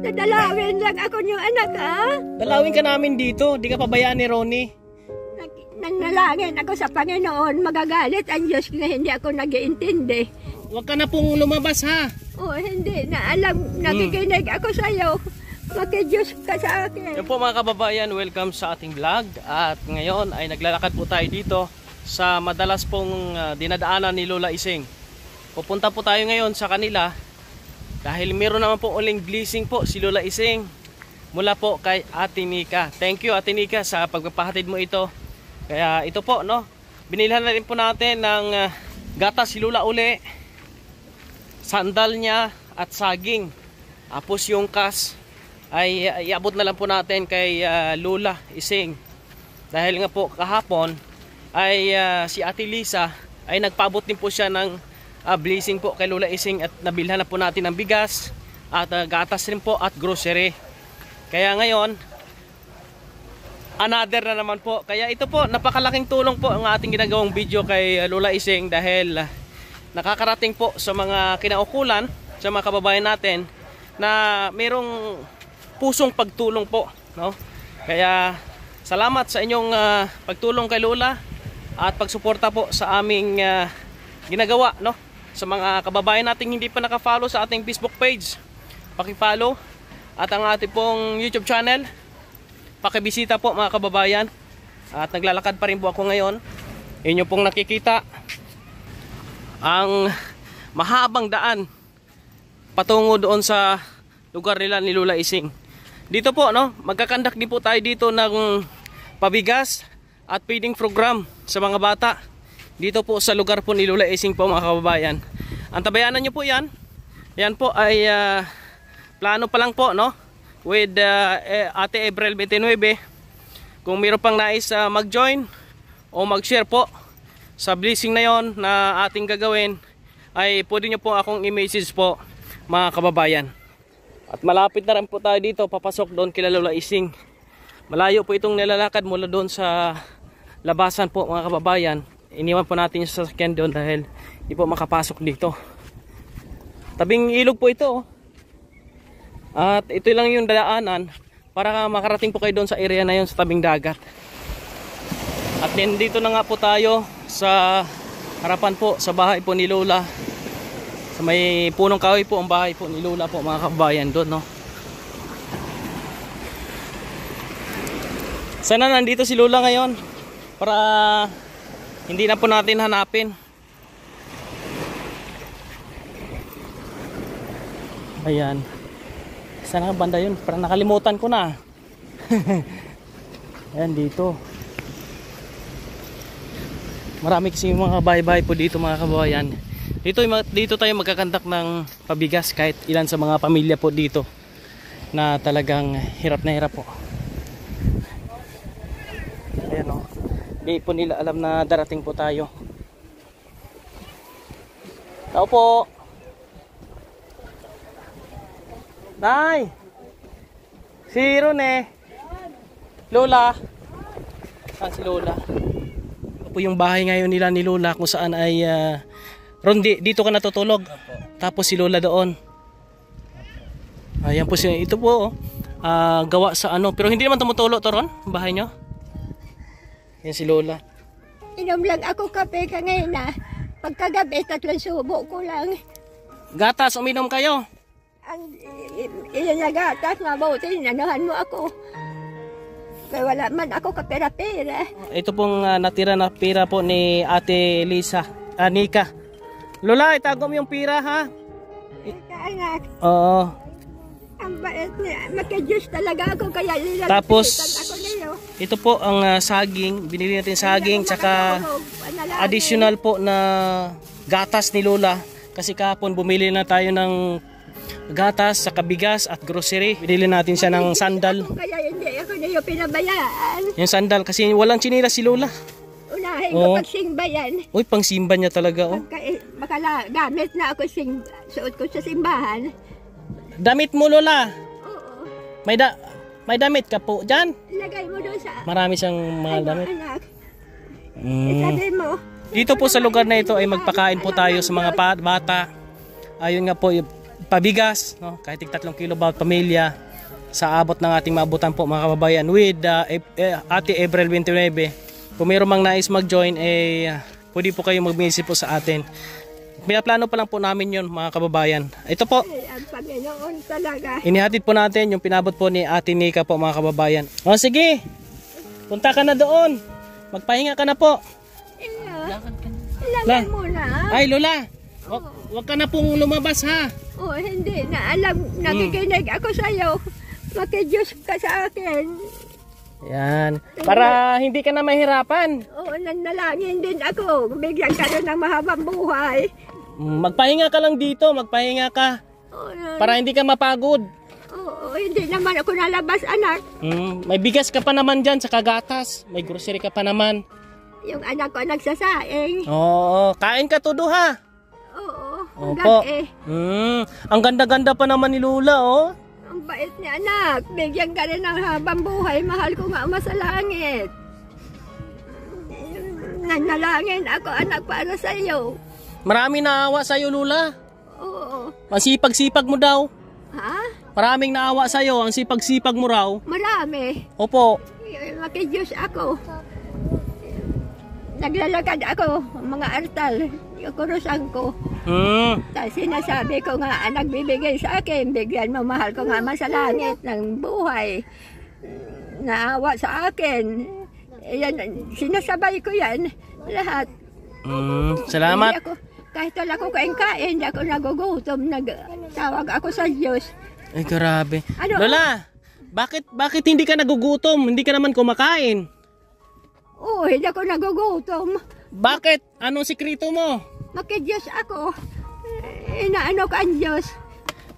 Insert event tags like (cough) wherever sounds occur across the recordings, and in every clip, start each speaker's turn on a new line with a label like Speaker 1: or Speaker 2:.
Speaker 1: Dadalawin lang ako yung anak ha.
Speaker 2: Dalawin ka namin dito. Di ka pabayaan ni Ronnie.
Speaker 1: Nag- Nanalangin ako sa Panginoon. Magagalit ang Diyos na hindi ako nag-iintindi.
Speaker 2: Huwag ka na pong lumabas ha.
Speaker 1: Oh, hindi na alam. Nakikinig ako sa iyo. Makidiyos ka sa akin.
Speaker 2: Yan po mga kababayan, welcome sa ating vlog. At ngayon ay naglalakad po tayo dito sa madalas pong ah, dinadaanan ni Lola Ising. Pupunta po tayo ngayon sa kanila dahil meron naman po uling blessing po si Lola Ising mula po kay Ate Nika. Thank you Ate Nika sa pagpapahatid mo ito. Kaya ito po no, binilhan na rin po natin ng ah, gatas si Lola uli, sandal niya at saging. Tapos yung kas ay uh, iabot na lang po natin kay ah, Lola Ising. Dahil nga po kahapon ay ah, si Ate Lisa ay nagpaabot din po siya ng ah, blessing po kay Lola Ising at nabilhan na po natin ng bigas at ah, gatas rin po at grocery. Kaya ngayon, another na naman po. Kaya ito po, napakalaking tulong po ang ating ginagawang video kay uh, Lola Ising dahil uh, nakakarating po sa mga kinaukulan, sa mga kababayan natin na mayroong pusong pagtulong po. No? Kaya salamat sa inyong uh, pagtulong kay Lola at pagsuporta po sa aming uh, ginagawa. No? Sa mga kababayan nating hindi pa nakafollow sa ating Facebook page, paki-follow. At ang ating pong YouTube channel pakibisita po mga kababayan. At naglalakad pa rin po ako ngayon. Inyo pong nakikita. Ang mahabang daan patungo doon sa lugar nila ni Lula Ising. Dito po no? Magkakandak din po tayo dito ng pabigas at feeding program sa mga bata dito po sa lugar po ni Lula Ising po mga kababayan. Ang tabayanan nyo po yan yan po ay ah, plano pa lang po no? With uh, Ate April 29 kung mayroon pang nais uh, mag-join o mag-share po sa blessing na yon na ating gagawin ay pwede nyo po akong i-message po mga kababayan. At malapit na rin po tayo dito papasok doon kila Lola Ising. Malayo po itong nilalakad mula doon sa labasan po mga kababayan iniwan po natin yung sasakyan doon dahil hindi po makapasok dito tabing ilog po ito oh. At ito lang yung daanan para makarating po kayo doon sa area na yun sa tabing dagat. At then dito na nga po tayo sa harapan po sa bahay po ni Lola. Sa may punong kahoy po ang bahay po ni Lola po mga kabayan doon no. Sana nandito si Lola ngayon para hindi na po natin hanapin. Ayan. Saan ang banda yun? Parang nakalimutan ko na. (laughs) Ayan dito. Marami kasi mga bahay-bahay po dito mga kababayan. Dito, dito tayo magkakandak ng pabigas kahit ilan sa mga pamilya po dito na talagang hirap na hirap po. Ayan o. Hindi po nila alam na darating po tayo. Tao po. Nay! Si Ron eh. Lola. Saan si Lola? Ito po yung bahay ngayon nila ni Lola kung saan ay... Uh, Ron, di, dito ka natutulog. Tapos si Lola doon. Ayan po siya. Ito po, oh, ah, gawa sa ano. Pero hindi naman tumutulo to, Ron, bahay nyo. Yan si Lola.
Speaker 1: Inom lang ako kape ka ngayon na. Pagkagabi, tatlong subo ko lang.
Speaker 2: Gatas, uminom kayo.
Speaker 1: Ang iyanagatas, mabuti, nanahan mo ako. Kaya wala man ako kapera-pera.
Speaker 2: Ito pong ah, natira na pira po ni Ate Lisa, ah, Nika. Lola, itago mo yung pira ha.
Speaker 1: Kaanak,
Speaker 2: Oo.
Speaker 1: Ang bait niya. Makidiyos talaga ako, kaya lilalasitan
Speaker 2: Tapos-
Speaker 1: ako niyo.
Speaker 2: Ito po ang ah, saging, binili natin saging tsaka additional po na gatas ni Lola kasi kahapon bumili na tayo ng gatas sa kabigas at grocery. Binili natin siya ng sandal.
Speaker 1: Kaya hindi ako niyo pinabayaan.
Speaker 2: Yung sandal kasi walang chinila si Lola.
Speaker 1: Unahin
Speaker 2: Oo.
Speaker 1: ko pagsingba yan.
Speaker 2: Uy, pang simba niya talaga oh.
Speaker 1: Pagka, makala, gamit na ako sing, suot ko sa simbahan.
Speaker 2: Damit mo Lola.
Speaker 1: Oo.
Speaker 2: May da may damit ka po diyan.
Speaker 1: Ilagay mo doon sa
Speaker 2: Marami siyang mga
Speaker 1: Ay,
Speaker 2: damit.
Speaker 1: anak.
Speaker 2: Mm.
Speaker 1: Mo,
Speaker 2: Dito po sa lugar na ito ay magpakain po tayo sa mga bata. Ayun nga po, pabigas, no? kahit 3 kilo bawat pamilya sa abot ng ating maabutan po mga kababayan with uh, eh, Ate April 29. Kung mayroong mang nais mag-join, eh, pwede po kayo mag-message po sa atin. Pinaplano pa lang po namin yon mga kababayan. Ito po,
Speaker 1: Eh, ang Panginoon talaga.
Speaker 2: inihatid po natin yung pinabot po ni Ate Nika po mga kababayan. O sige, punta ka na doon. Magpahinga ka na po.
Speaker 1: Iya.
Speaker 2: La.
Speaker 1: Ilangan mo na.
Speaker 2: Ay Lola, wag, wag ka na pong lumabas ha.
Speaker 1: Oh, hindi na alam. Nakikinig ako sa'yo. Makijus ka sa akin.
Speaker 2: Yan. Para hindi ka na mahirapan.
Speaker 1: Oo, nanalangin din ako. Bigyan ka rin ng mahabang buhay.
Speaker 2: Magpahinga ka lang dito, magpahinga ka.
Speaker 1: Oo,
Speaker 2: Para hindi ka mapagod.
Speaker 1: oo, hindi naman ako nalabas, anak.
Speaker 2: Mm, may bigas ka pa naman dyan sa kagatas. May grocery ka pa naman.
Speaker 1: Yung anak ko nagsasaing.
Speaker 2: Oo, kain ka todo ha.
Speaker 1: Oo,
Speaker 2: Opo.
Speaker 1: eh.
Speaker 2: Mm, ang ganda-ganda pa naman ni Lula oh.
Speaker 1: Ang bait ni anak. Bigyan ka rin ng habang buhay. Mahal ko nga ama sa langit. Nanalangin ako, anak, para sa iyo.
Speaker 2: Marami naawa sa'yo Lula.
Speaker 1: Oo.
Speaker 2: Ang sipag-sipag mo daw.
Speaker 1: Ha?
Speaker 2: Maraming naawa sa'yo, ang sipag-sipag mo raw.
Speaker 1: Marami.
Speaker 2: Opo.
Speaker 1: Makijus ako. Naglalakad ako, mga artal. Yung kurusan ko.
Speaker 2: Mm,
Speaker 1: Tapos sinasabi ko nga, nagbibigay sa akin, bigyan mo, mahal ko nga man sa langit ng buhay. Naawa sa akin. Yan, sinasabay ko yan, lahat.
Speaker 2: mm, salamat.
Speaker 1: Hindi ako, kahit wala ko kain-kain, hindi ako nagugutom, nagtawag ako sa Diyos.
Speaker 2: Ay, grabe.
Speaker 1: Ano?
Speaker 2: Lola, bakit bakit hindi ka nagugutom? Hindi ka naman kumakain.
Speaker 1: Oo, hindi ako nagugutom.
Speaker 2: Bakit? Anong sikreto mo?
Speaker 1: Makidiyos ako. Inaano ka ang Diyos.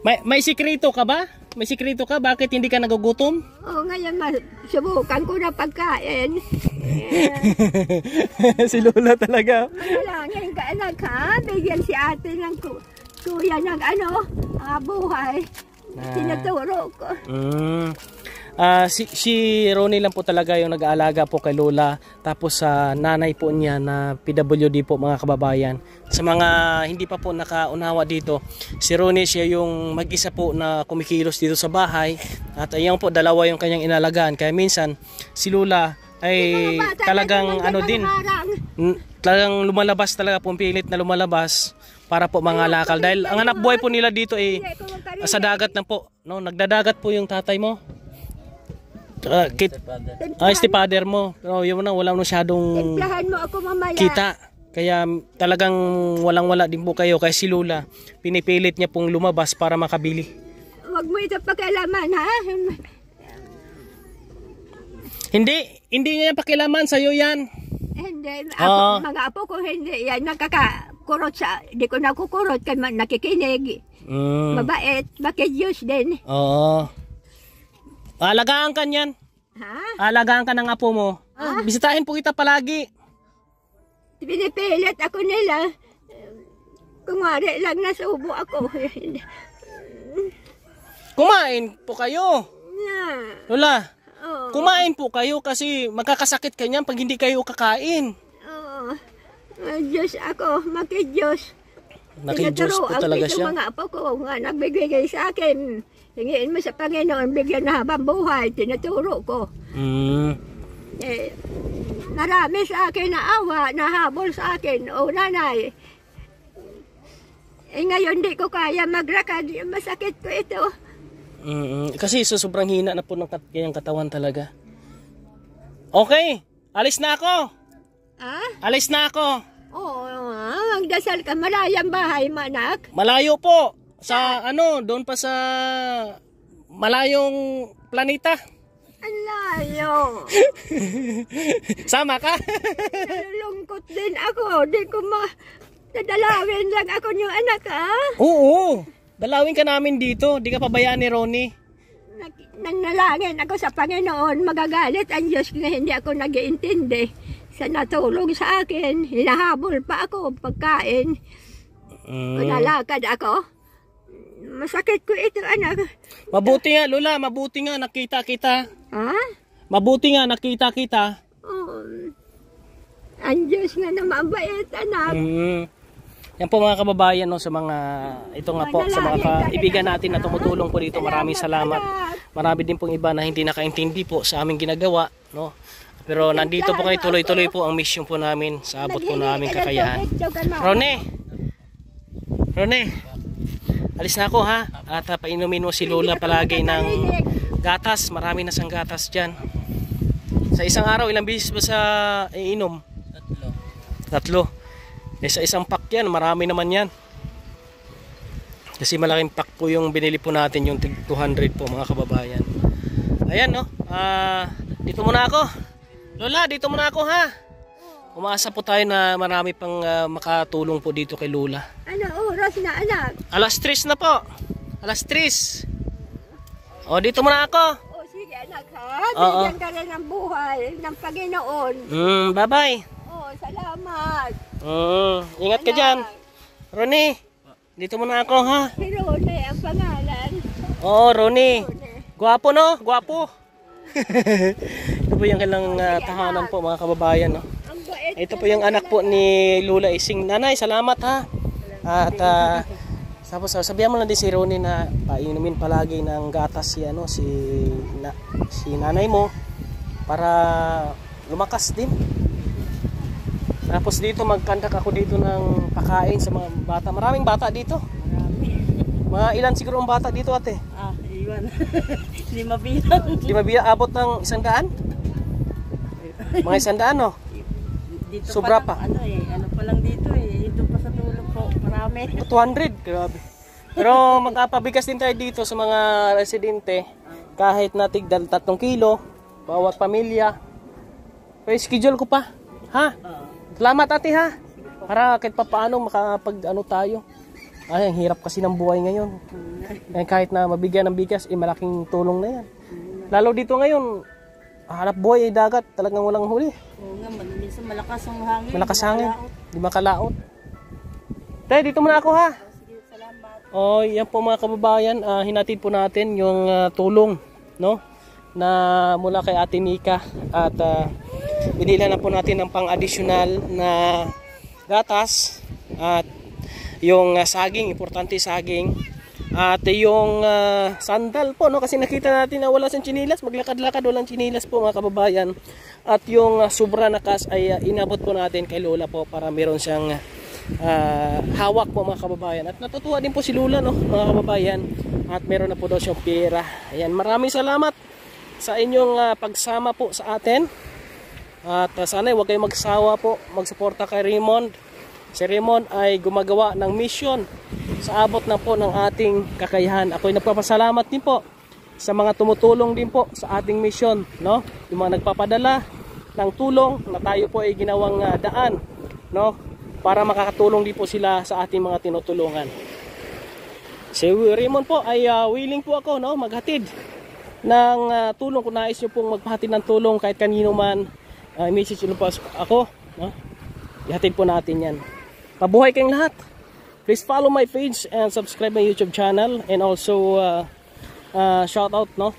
Speaker 2: May, may sikreto ka ba? May sikreto ka? Bakit hindi ka nagugutom?
Speaker 1: Oo, ngayon mas, subukan ko na pagkain. (laughs)
Speaker 2: si Lola talaga.
Speaker 1: Manalangin ka anak ha. Bigyan si ate ng ku- kuya ng ano, ah, buhay. Tinuturo ko.
Speaker 2: Mm. Ah, si, si Ronnie lang po talaga yung nag-aalaga po kay Lola. Tapos sa nanay po niya na PWD po mga kababayan. Sa mga hindi pa po nakaunawa dito, si Ronnie siya yung mag-isa po na kumikilos dito sa bahay. At ayun po, dalawa yung kanyang inalagaan. Kaya minsan, si Lola ay
Speaker 1: bata,
Speaker 2: talagang ano din, talagang lumalabas talaga pumilit na lumalabas para po mga lakal. Dahil ang anak buhay po nila dito ay
Speaker 1: magkaroon.
Speaker 2: sa dagat na po no? Nagdadagat po yung tatay mo? Uh, kit ay father mo. Pero yun na wala masyadong kita. Kaya talagang walang wala din po kayo. Kaya si Lula pinipilit niya pong lumabas para makabili.
Speaker 1: Huwag mo ito pakialaman ha.
Speaker 2: Hindi hindi niya pakilaman sa iyo yan.
Speaker 1: Hindi, ako, mga apo ko hindi. Yan nakakakurot sa, hindi ko nakukurot man- nakikinig.
Speaker 2: mm,
Speaker 1: Mabait, makidiyos din.
Speaker 2: oo. Alagaan ka niyan.
Speaker 1: Ha?
Speaker 2: alagaan ka ng apo mo. Bisitahin po kita palagi.
Speaker 1: Pinipilit ako nila. Kumari lang nasubo ako.
Speaker 2: kumain po kayo.
Speaker 1: Na,
Speaker 2: Lola
Speaker 1: oo.
Speaker 2: Kumain po kayo kasi magkakasakit kanyan pag hindi kayo kakain.
Speaker 1: Oo. Ah, Diyos ako, makidiyos.
Speaker 2: Nakidiyos po talaga siya.
Speaker 1: mga apo ko nga nagbibigay sa akin. Hingiin mo sa Panginoon, bigyan na habang buhay. Tinuturo ko.
Speaker 2: Mm.
Speaker 1: Eh, marami sa akin na awa, nahabol sa akin. O nanay, eh ngayon di ko kaya magrakad. Masakit ko ito.
Speaker 2: Mm, kasi so, sobrang hina na po ng kat- kanyang katawan talaga. Okay, alis na ako.
Speaker 1: Ha?
Speaker 2: Alis na ako.
Speaker 1: Oo, ah, magdasal ka. Malayang bahay, manak.
Speaker 2: Malayo po. Sa ano, doon pa sa malayong planeta.
Speaker 1: Ang layo. (laughs)
Speaker 2: Sama ka?
Speaker 1: Nalulungkot din ako. Di ko ma... Nadalawin lang ako yung anak, ha?
Speaker 2: Oo. Dalawin ka namin dito. Di ka pabayaan ni Ronnie.
Speaker 1: Nanalangin ako sa Panginoon. Magagalit ang Diyos na hindi ako nag-iintindi sa natulong sa akin. Hinahabol pa ako pagkain.
Speaker 2: Mm.
Speaker 1: Kung nalakad ako. Masakit ko ito, anak.
Speaker 2: Mabuti nga, Lola. Mabuti nga nakita kita.
Speaker 1: Ha?
Speaker 2: Mabuti nga nakita kita.
Speaker 1: Oh. Ang Diyos nga na mabait, anak.
Speaker 2: Mm. Yan po mga kababayan no sa mga ito nga po sa mga kaibigan natin na tumutulong po dito. Maraming salamat. Marami din pong iba na hindi nakaintindi po sa aming ginagawa, no? Pero nandito po kayo tuloy-tuloy po ang mission po namin sa abot po na aming kakayahan. Rone. Rone. Alis na ako ha. At uh, painumin mo si Lola palagi ng gatas. Marami na sang gatas diyan. Sa isang araw ilang beses ba sa iinom?
Speaker 3: Tatlo.
Speaker 2: Tatlo. Eh, sa isang pack yan, marami naman yan. Kasi malaking pack po yung binili po natin, yung tig 200 po mga kababayan. Ayan no, ah, dito muna ako. Lola, dito muna ako ha. Umaasa po tayo na marami pang ah, makatulong po dito kay Lola.
Speaker 1: Ano oras na anak?
Speaker 2: Alas 3 na po. Alas 3. O, dito muna ako.
Speaker 1: O sige anak ha, bigyan ka rin ng buhay ng Panginoon.
Speaker 2: Mm, bye-bye.
Speaker 1: Oh, salamat.
Speaker 2: Mm, ingat ka dyan. Ronnie, dito muna ako ha.
Speaker 1: Si Rone ang pangalan.
Speaker 2: Oo, Ronnie. Gwapo no? Gwapo. (laughs) Ito po yung kailang ah, tahanan po mga kababayan. No? Ito po yung anak po ni Lula Ising. Nanay, salamat ha. At uh, tapos ah, sabihan mo lang din si Ronnie na painumin palagi ng gatas si ano si na, si nanay mo para lumakas din. Tapos dito magkandak ako dito ng pakain sa mga bata. Maraming bata dito. Mga ilan siguro ang bata dito ate?
Speaker 3: Ah, iwan. (laughs) Hindi mabilang.
Speaker 2: Di ba biya abot ng isang daan? Mga isang daan, no?
Speaker 3: Dito
Speaker 2: Sobra
Speaker 3: pa.
Speaker 2: pa.
Speaker 3: lang, Ano eh, ano pa lang dito eh. Ito pa sa tulog po. Marami.
Speaker 2: 200, grabe. Pero magkapabigas din tayo dito sa mga residente. Kahit natig 3 kilo, bawat pamilya. Pero schedule ko pa. Ha?
Speaker 3: Oo.
Speaker 2: Salamat ate ha. Para kahit pa paano makapag ano tayo. Ay, ang hirap kasi ng buhay ngayon. Eh, kahit na mabigyan ng bigas, eh, malaking tulong na yan. Lalo dito ngayon, hanap buhay ay dagat, talagang walang huli.
Speaker 3: Oo nga, minsan malakas ang hangin.
Speaker 2: Malakas hangin. Di makalaot. Tay, dito muna ako ha.
Speaker 3: Sige, salamat.
Speaker 2: Oh, yan po mga kababayan, ah, hinatid po natin yung ah, tulong, no? Na mula kay Ate Mika at uh, binila na po natin ng pang-additional na gatas at yung ah, saging, importante saging at yung ah, sandal po no kasi nakita natin na wala siyang chinilas, maglakad-lakad walang chinilas po mga kababayan. At yung ah, sobra na cash ay ah, inabot po natin kay Lola po para meron siyang ah, hawak po mga kababayan. At natutuwa din po si Lola no mga kababayan at meron na po daw siyang pera. Ayan, maraming salamat sa inyong ah, pagsama po sa atin. At uh, sana huwag kayong magsawa po, magsuporta kay Raymond. Si Raymond ay gumagawa ng mission sa abot na po ng ating kakayahan. Ako'y nagpapasalamat din po sa mga tumutulong din po sa ating mission, no? Yung mga nagpapadala ng tulong na tayo po ay ginawang ah, daan, no? Para makakatulong din po sila sa ating mga tinutulungan. Si Raymond po ay ah, willing po ako, no? Maghatid ng ah, tulong kung nais nyo pong magpahatid ng tulong kahit kanino man uh, message nyo po ako no? ihatid po natin yan. Mabuhay kayong lahat. Please follow my page and subscribe my youtube channel and also uh, uh, shout out no?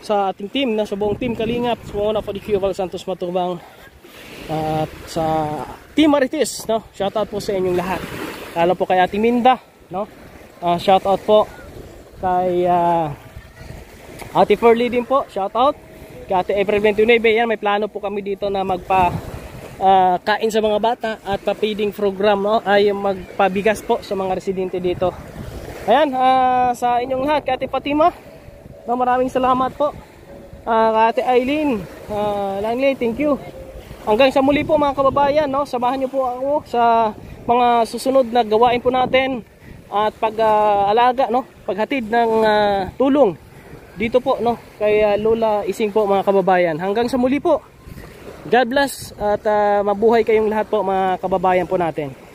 Speaker 2: Sa ating team na sa buong team Kalingap. Sumuna po di Cuval Santos Matubang at sa Team Marites no? Shout out po sa inyong lahat. Lalo po kay Ate Minda no? Uh, shout out po kay uh, Ate Furley din po, shout out. Kay Ate April 29, yan may plano po kami dito na magpa ah, kain sa mga bata at pa-feeding program no ay magpabigas po sa mga residente dito. Ayan, ah, sa inyong lahat, kay Ate Fatima, no, maraming salamat po. Ah, kay Ate Eileen, ah, Langley, thank you. Hanggang sa muli po mga kababayan, no, samahan niyo po ako sa mga susunod na gawain po natin at pag-alaga, no, paghatid ng ah, tulong dito po no? Kay ah, Lola Ising po mga kababayan. Hanggang sa muli po. God bless at ah, mabuhay kayong lahat po mga kababayan po natin